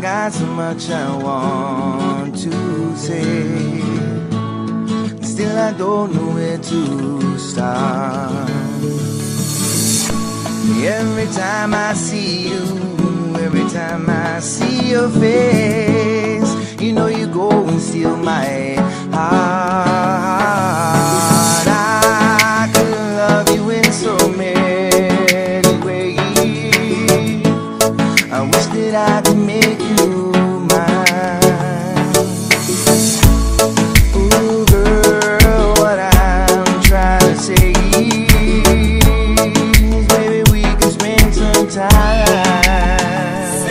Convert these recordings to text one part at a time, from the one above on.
Got so much I want to say. Still, I don't know where to start. Every time I see you, every time I see your face, you know you go and steal my heart. I could love you in so many ways. I wish that I could make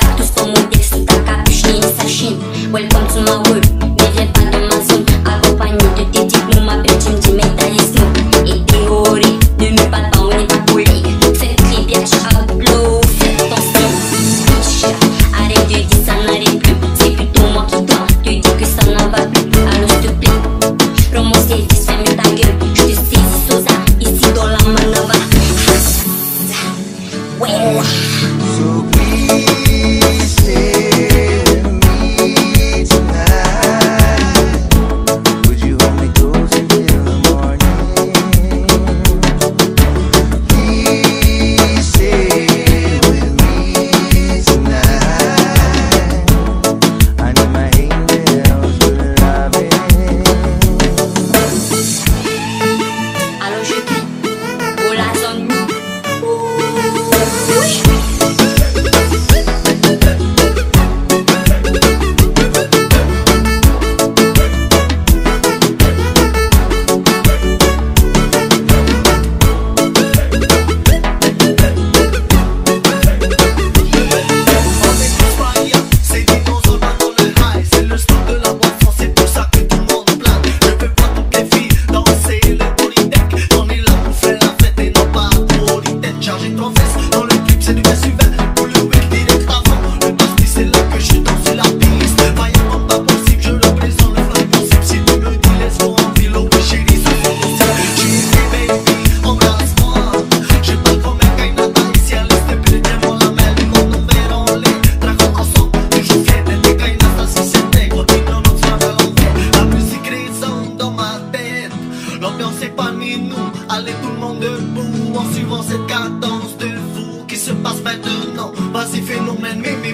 savent tous ton modèle sous ta capuche ni une sachine Welcome to my world, mais viens pas dans ma zone Accompagné de tes types, nous ma belle tu me dis taillez Et théorie, ne mets pas dans, on n'est pas poli. Fais très bien, outlaw, fais attention Arrête de dire ça n'arrête plus. C'est plutôt moi qui dois te dire que ça n'en va plus. Alors s'il te plaît Promo service, ferme ta gueule. Je te saisis Sosa, ici dans la manava Allez tout le monde debout en suivant cette cadence de fou qui se passe maintenant. Vas-y phénomène, mimi.